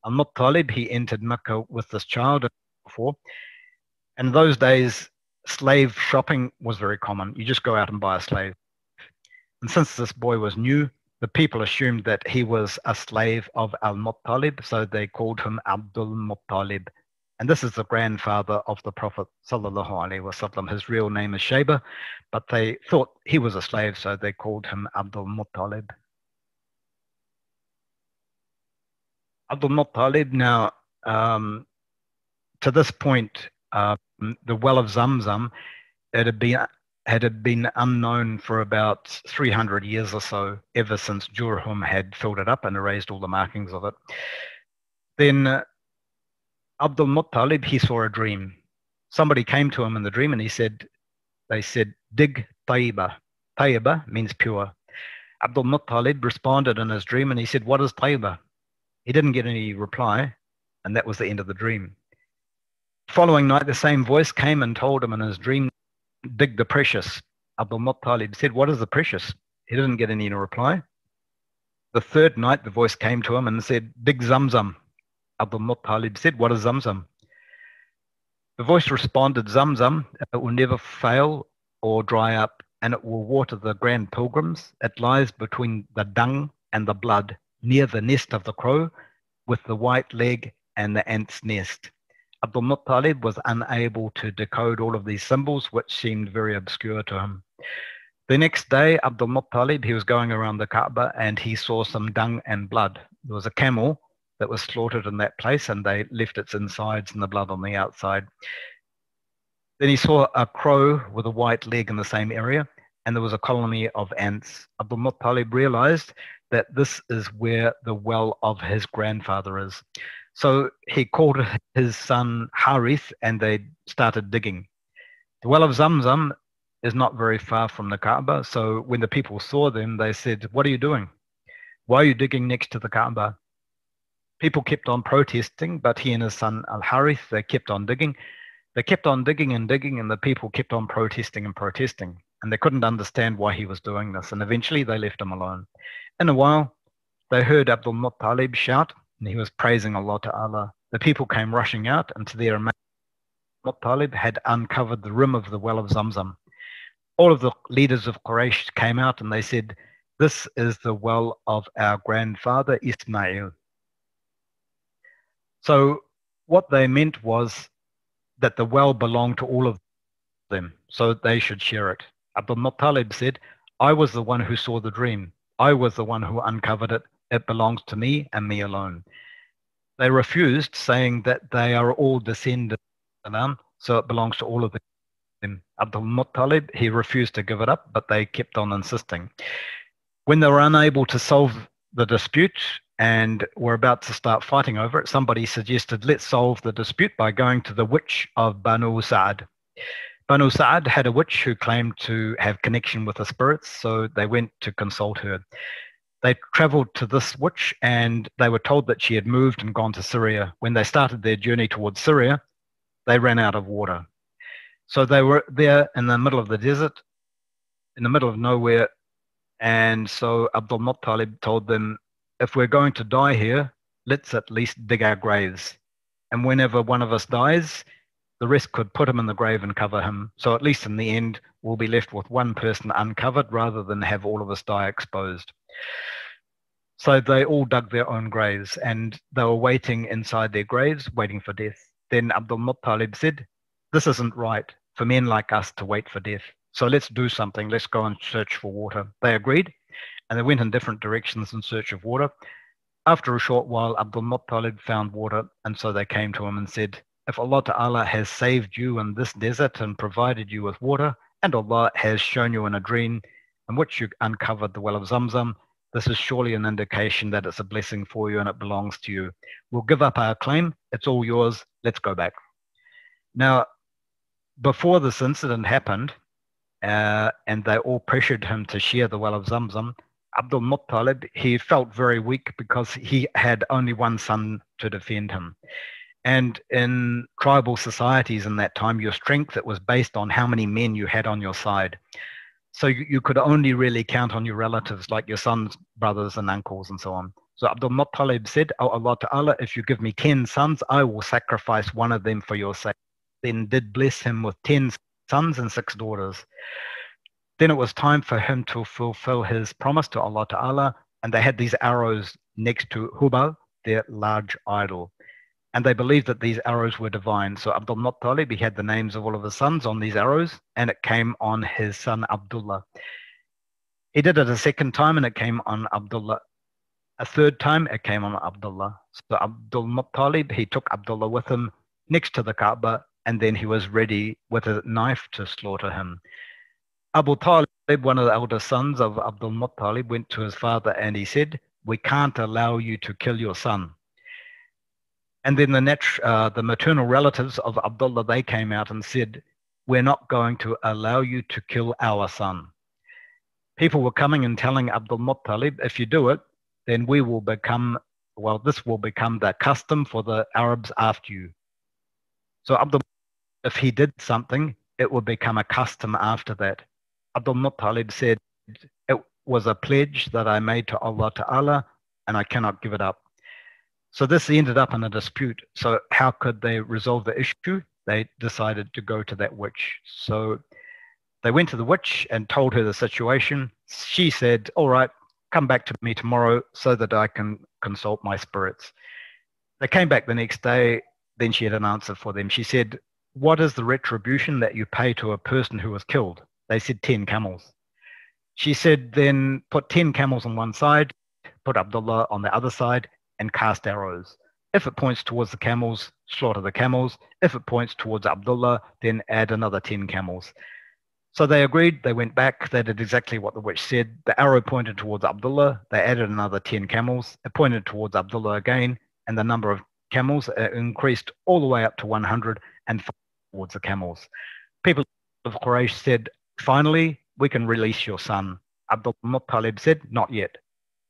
Al-Muttalib, he entered Mecca with this child before. And those days, slave shopping was very common. You just go out and buy a slave. And since this boy was new, the people assumed that he was a slave of Al-Muttalib, so they called him Abdul Muttalib. And this is the grandfather of the Prophet Sallallahu Alaihi Wasallam. His real name is Sheba, but they thought he was a slave, so they called him Abdul Muttalib. Abdul Muttalib now, um, to this point, uh, the well of Zamzam it had been had been unknown for about 300 years or so, ever since Jurhum had filled it up and erased all the markings of it. Then uh, Abdul Muttalib, he saw a dream. Somebody came to him in the dream and he said, they said, dig Tayyiba. Tayyiba means pure. Abdul Muttalib responded in his dream and he said, what is Tayyiba? He didn't get any reply, and that was the end of the dream. Following night, the same voice came and told him in his dream, Dig the precious. Abdul Muttalib said, What is the precious? He didn't get any reply. The third night, the voice came to him and said, Dig Zamzam. Abdul Muttalib said, What is Zamzam? The voice responded, Zamzam, it will never fail or dry up, and it will water the grand pilgrims. It lies between the dung and the blood near the nest of the crow with the white leg and the ant's nest. Abdul Muttalib was unable to decode all of these symbols, which seemed very obscure to him. The next day, Abdul Muttalib, he was going around the Kaaba and he saw some dung and blood. There was a camel that was slaughtered in that place and they left its insides and the blood on the outside. Then he saw a crow with a white leg in the same area and there was a colony of ants. Abdul Muttalib realized that this is where the well of his grandfather is. So he called his son Harith and they started digging. The well of Zamzam is not very far from the Kaaba. So when the people saw them, they said, What are you doing? Why are you digging next to the Kaaba? People kept on protesting, but he and his son Al Harith, they kept on digging. They kept on digging and digging, and the people kept on protesting and protesting. And they couldn't understand why he was doing this. And eventually they left him alone. In a while, they heard Abdul Muttalib shout, and he was praising Allah Ta'ala. The people came rushing out, and to their amazement, Muttalib had uncovered the rim of the well of Zamzam. All of the leaders of Quraysh came out and they said, This is the well of our grandfather Ismail. So, what they meant was that the well belonged to all of them, so they should share it. Abdul Muttalib said, I was the one who saw the dream. I was the one who uncovered it. It belongs to me and me alone. They refused, saying that they are all descendants so it belongs to all of them. Abdul Muttalib, he refused to give it up, but they kept on insisting. When they were unable to solve the dispute and were about to start fighting over it, somebody suggested, let's solve the dispute by going to the witch of Banu Sa'ad. Banu Sa'ad had a witch who claimed to have connection with the spirits, so they went to consult her. They traveled to this witch and they were told that she had moved and gone to Syria. When they started their journey towards Syria, they ran out of water. So they were there in the middle of the desert, in the middle of nowhere. And so Abdul Muttalib told them, if we're going to die here, let's at least dig our graves. And whenever one of us dies, the rest could put him in the grave and cover him. So at least in the end, we'll be left with one person uncovered rather than have all of us die exposed. So they all dug their own graves and they were waiting inside their graves, waiting for death. Then Abdul Muttalib said, This isn't right for men like us to wait for death. So let's do something. Let's go and search for water. They agreed and they went in different directions in search of water. After a short while, Abdul Muttalib found water, and so they came to him and said, If Allah Ta'ala has saved you in this desert and provided you with water, and Allah has shown you in a dream in which you uncovered the well of Zamzam, this is surely an indication that it's a blessing for you and it belongs to you. We'll give up our claim. It's all yours. Let's go back. Now, before this incident happened, uh, and they all pressured him to share the well of Zamzam, Abdul Muttalib, he felt very weak because he had only one son to defend him. And in tribal societies in that time, your strength it was based on how many men you had on your side. So you, you could only really count on your relatives, like your sons, brothers, and uncles, and so on. So Abdul Muttalib said, Oh Allah Ta'ala, if you give me 10 sons, I will sacrifice one of them for your sake. Then did bless him with 10 sons and six daughters. Then it was time for him to fulfill his promise to Allah Ta'ala, and they had these arrows next to Hubal, their large idol and they believed that these arrows were divine. So Abdul Muttalib, he had the names of all of his sons on these arrows, and it came on his son Abdullah. He did it a second time, and it came on Abdullah. A third time, it came on Abdullah. So Abdul Muttalib, he took Abdullah with him next to the Kaaba, and then he was ready with a knife to slaughter him. Abu Talib, one of the elder sons of Abdul Muttalib, went to his father and he said, We can't allow you to kill your son. And then the, uh, the maternal relatives of Abdullah, they came out and said, we're not going to allow you to kill our son. People were coming and telling Abdul Muttalib, if you do it, then we will become, well, this will become the custom for the Arabs after you. So Abdul, if he did something, it would become a custom after that. Abdul Muttalib said, it was a pledge that I made to Allah Ta'ala and I cannot give it up. So this ended up in a dispute. So how could they resolve the issue? They decided to go to that witch. So they went to the witch and told her the situation. She said, All right, come back to me tomorrow so that I can consult my spirits. They came back the next day. Then she had an answer for them. She said, What is the retribution that you pay to a person who was killed? They said 10 camels. She said, Then put 10 camels on one side, put Abdullah on the other side, and cast arrows. If it points towards the camels, slaughter the camels. If it points towards Abdullah, then add another 10 camels. So they agreed, they went back, they did exactly what the witch said. The arrow pointed towards Abdullah, they added another 10 camels, it pointed towards Abdullah again, and the number of camels uh, increased all the way up to 100 and towards the camels. People of Quraysh said, finally, we can release your son. Abdul Muttalib said, not yet.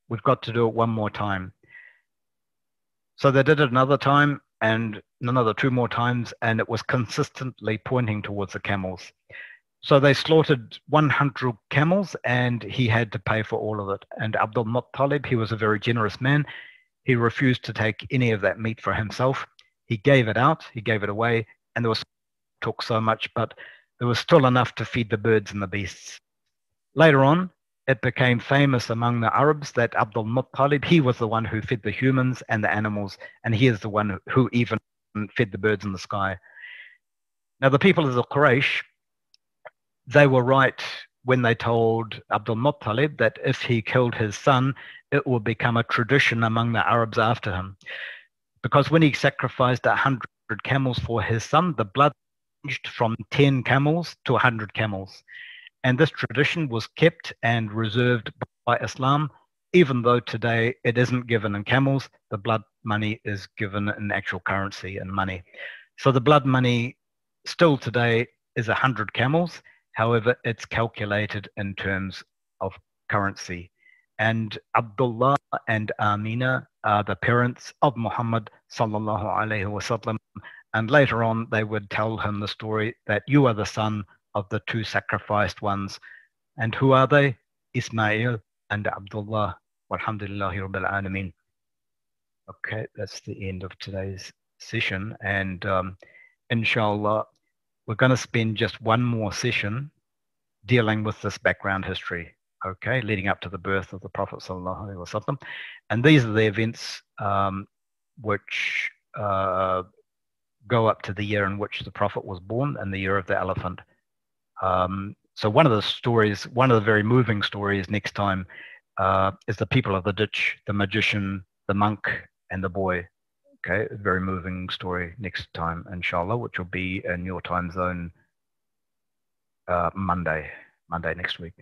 We've got to do it one more time. So they did it another time and another two more times, and it was consistently pointing towards the camels. So they slaughtered 100 camels and he had to pay for all of it. And Abdul Muttalib, he was a very generous man. He refused to take any of that meat for himself. He gave it out, he gave it away, and there was took so much, but there was still enough to feed the birds and the beasts. Later on, it became famous among the Arabs that Abdul Muttalib, he was the one who fed the humans and the animals, and he is the one who even fed the birds in the sky. Now, the people of the Quraysh, they were right when they told Abdul Muttalib that if he killed his son, it would become a tradition among the Arabs after him. Because when he sacrificed a hundred camels for his son, the blood changed from 10 camels to 100 camels. And this tradition was kept and reserved by Islam, even though today it isn't given in camels, the blood money is given in actual currency and money. So the blood money still today is 100 camels However, it's calculated in terms of currency. And Abdullah and Amina are the parents of Muhammad sallallahu alaihi wasallam. And later on, they would tell him the story that you are the son of the two sacrificed ones. And who are they? Ismail and Abdullah. Walhamdulillahi Rabbil Alameen. Okay, that's the end of today's session. And um, inshallah, we're going to spend just one more session dealing with this background history, okay, leading up to the birth of the Prophet wasallam. And these are the events um, which uh, go up to the year in which the Prophet was born and the year of the elephant. Um, so one of the stories, one of the very moving stories next time uh, is the people of the ditch, the magician, the monk, and the boy. Okay, very moving story next time, inshallah, which will be in your time zone uh, Monday, Monday next week.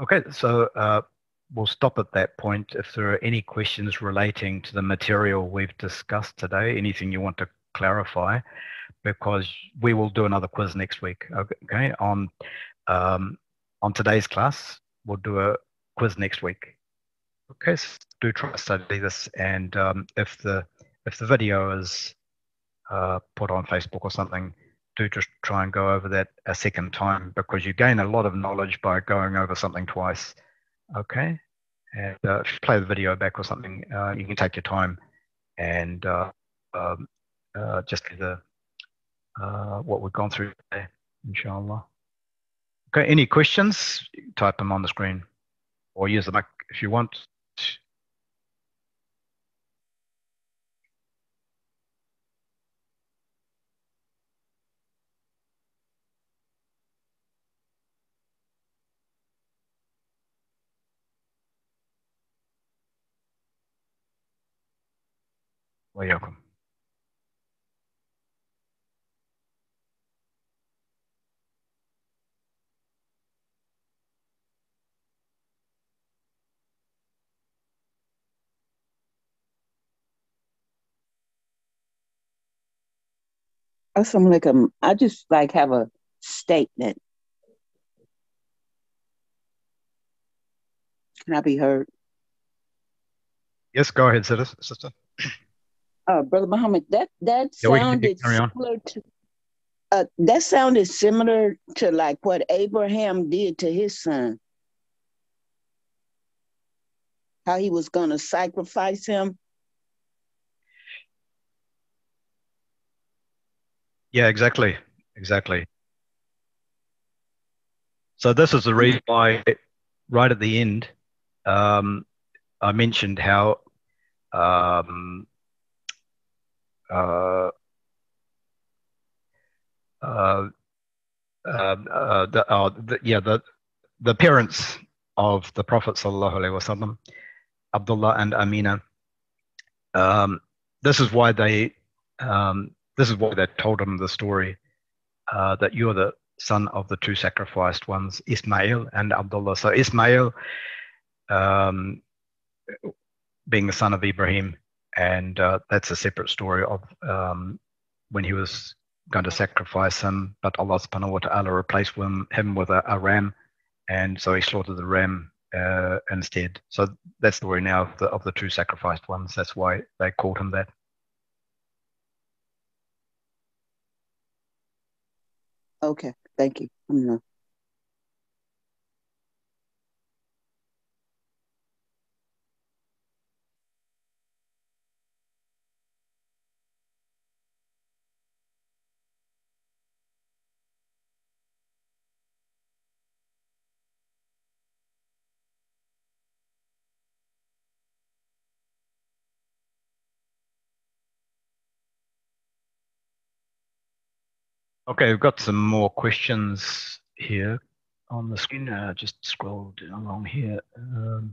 Okay, so uh, we'll stop at that point. If there are any questions relating to the material we've discussed today, anything you want to clarify, because we will do another quiz next week. Okay, on um, on today's class. We'll do a quiz next week. Okay, so do try to study this, and um, if the if the video is uh, put on Facebook or something, do just try and go over that a second time because you gain a lot of knowledge by going over something twice. Okay, and uh, play the video back or something, uh, you can take your time and uh, um, uh, just the uh, what we've gone through today, inshallah. Okay, any questions? Type them on the screen or use the mic if you want. Welcome. Assalamu alaikum. I just like have a statement. Can I be heard? Yes, go ahead, sister. Uh, Brother Muhammad, that that yeah, sounded similar to uh, that sounded similar to like what Abraham did to his son. How he was going to sacrifice him Yeah, exactly. Exactly. So this is the reason why right at the end, um, I mentioned how um, uh, uh, um, uh, the, uh, the, yeah, the, the parents of the Prophet wasallam, Abdullah and Amina, um, this is why they um, this is why they told him the story uh, that you're the son of the two sacrificed ones, Ismail and Abdullah. So Ismail um, being the son of Ibrahim, and uh, that's a separate story of um, when he was going to sacrifice him, but Allah subhanahu wa ta'ala replaced him, him with a, a ram, and so he slaughtered the ram uh, instead. So that's the story now of the, of the two sacrificed ones. That's why they called him that. Okay, thank you. Okay, we've got some more questions here on the screen. Uh, just scroll down along here. Um,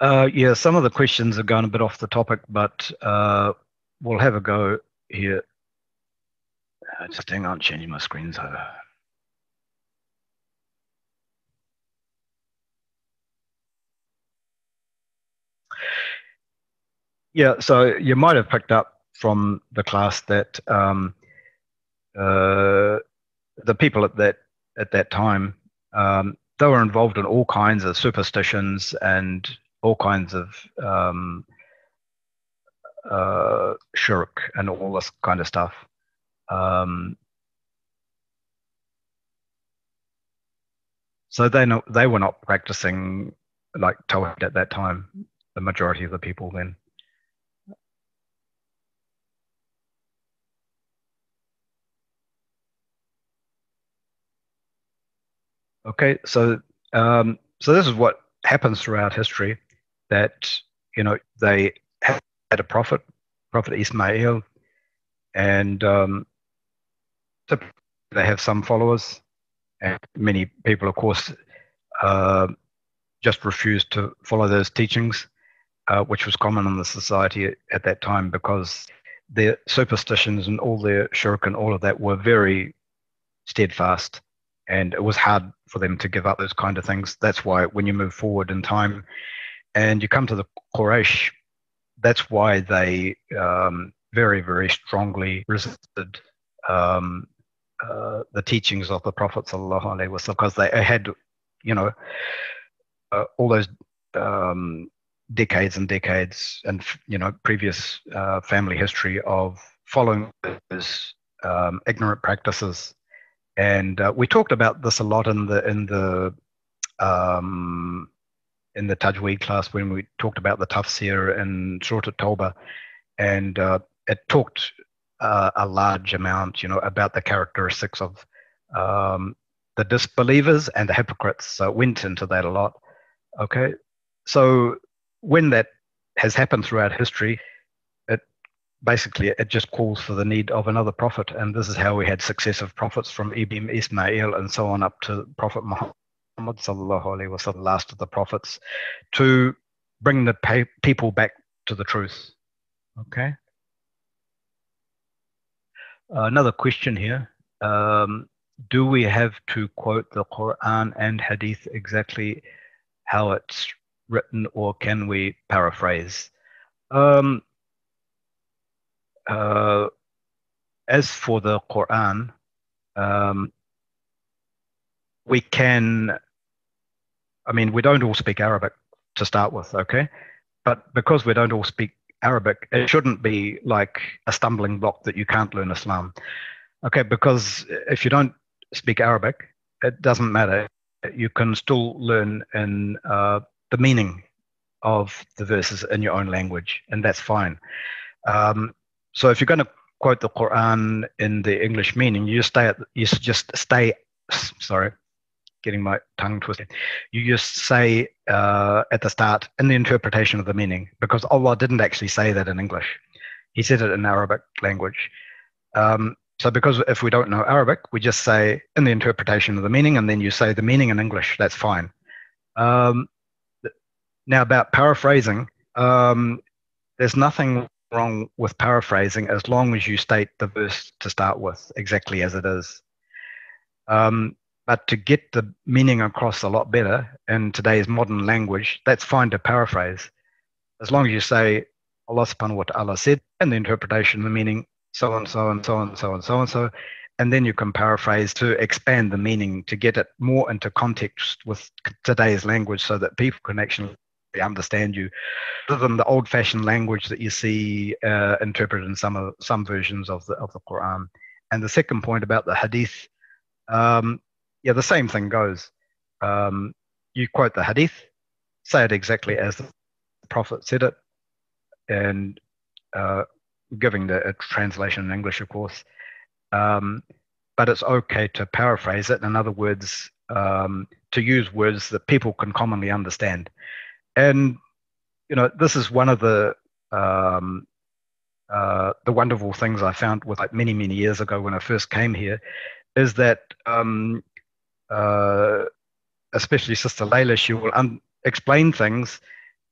uh, yeah, some of the questions are going a bit off the topic, but uh, we'll have a go here. Uh, just hang on, changing my screen. So. Yeah, so you might have picked up from the class that um, uh, the people at that at that time um, they were involved in all kinds of superstitions and all kinds of um, uh, shirk and all this kind of stuff. Um, so they know they were not practicing like Tawhid at that time. The majority of the people then. Okay, so um, so this is what happens throughout history that you know they had a prophet, Prophet Ismail, and um, they have some followers, and many people, of course, uh, just refused to follow those teachings, uh, which was common in the society at that time because their superstitions and all their shirk and all of that were very steadfast and it was hard for them to give up those kind of things. That's why when you move forward in time and you come to the Quraysh, that's why they um, very, very strongly resisted um, uh, the teachings of the Prophet because they had, you know, uh, all those um, decades and decades and you know previous uh, family history of following those um, ignorant practices and uh, we talked about this a lot in the in the um, in the Tajweed class when we talked about the tafsir and Surah Tawbah, and uh, it talked uh, a large amount, you know, about the characteristics of um, the disbelievers and the hypocrites. So went into that a lot. Okay, so when that has happened throughout history, basically it just calls for the need of another prophet. And this is how we had successive prophets from Ibrahim, Ismail, and so on up to Prophet Muhammad, sallallahu alaihi wasallam, last of the prophets, to bring the people back to the truth. Okay. Another question here. Um, do we have to quote the Quran and Hadith exactly how it's written, or can we paraphrase? Um, uh, as for the Quran, um, we can, I mean, we don't all speak Arabic to start with, okay? But because we don't all speak Arabic, it shouldn't be like a stumbling block that you can't learn Islam. Okay, because if you don't speak Arabic, it doesn't matter. You can still learn in uh, the meaning of the verses in your own language, and that's fine. Um, so if you're going to quote the Quran in the English meaning, you stay at you just stay. Sorry, getting my tongue twisted. You just say uh, at the start in the interpretation of the meaning because Allah didn't actually say that in English. he said it in Arabic language. Um, so because if we don't know Arabic, we just say in the interpretation of the meaning, and then you say the meaning in English. That's fine. Um, now about paraphrasing, um, there's nothing wrong with paraphrasing as long as you state the verse to start with exactly as it is. Um, but to get the meaning across a lot better in today's modern language, that's fine to paraphrase. As long as you say Allah subhanahu wa ta'ala said and the interpretation, the meaning, so and so and so and so and so and so. And then you can paraphrase to expand the meaning to get it more into context with today's language so that people can actually understand you, other than the old-fashioned language that you see uh, interpreted in some of some versions of the of the Quran. And the second point about the Hadith, um, yeah, the same thing goes. Um, you quote the Hadith, say it exactly as the Prophet said it, and uh, giving the translation in English, of course. Um, but it's okay to paraphrase it. In other words, um, to use words that people can commonly understand and you know this is one of the um, uh, the wonderful things I found with like many many years ago when I first came here is that um, uh, especially Sister Layla, she will un- explain things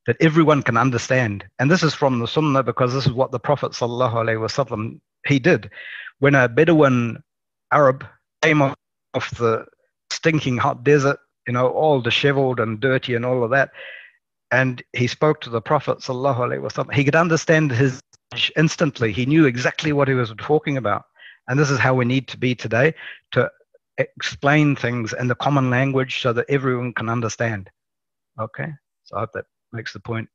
that everyone can understand, and this is from the Sunnah because this is what the Prophet sallallahu alaihi wasallam he did. When a Bedouin Arab came off the stinking hot desert, you know, all disheveled and dirty and all of that and he spoke to the Prophet. He could understand his instantly. He knew exactly what he was talking about. And this is how we need to be today to explain things in the common language so that everyone can understand. Okay, so I hope that makes the point.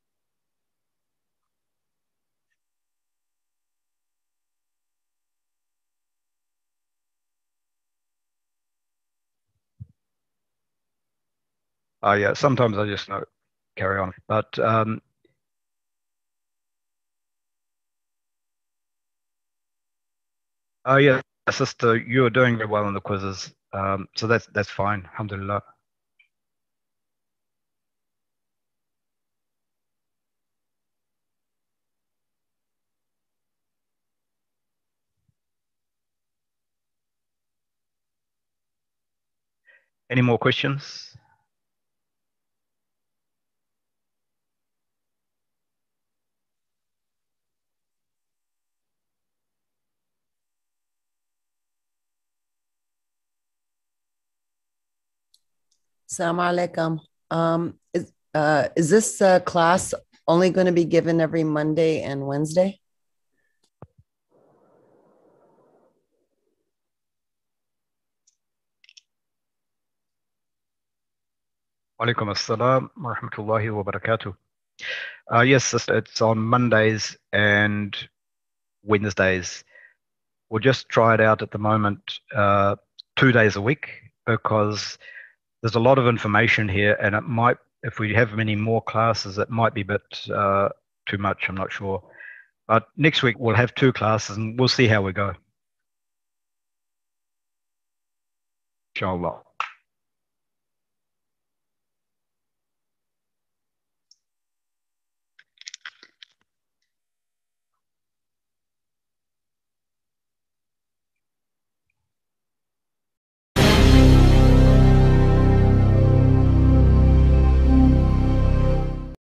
Oh yeah, sometimes I just know carry on. But um, oh yeah, sister, you are doing very well in the quizzes, um, so that's that's fine. Alhamdulillah. Any more questions? Assalamu alaikum. Um, is, uh, is this uh, class only going to be given every Monday and Wednesday? Walaikum assalam wa rahmatullahi wa barakatuh. Uh, yes, it's on Mondays and Wednesdays. We'll just try it out at the moment uh, two days a week because there's a lot of information here, and it might, if we have many more classes, it might be a bit uh, too much. I'm not sure. But next week we'll have two classes, and we'll see how we go. Inshallah.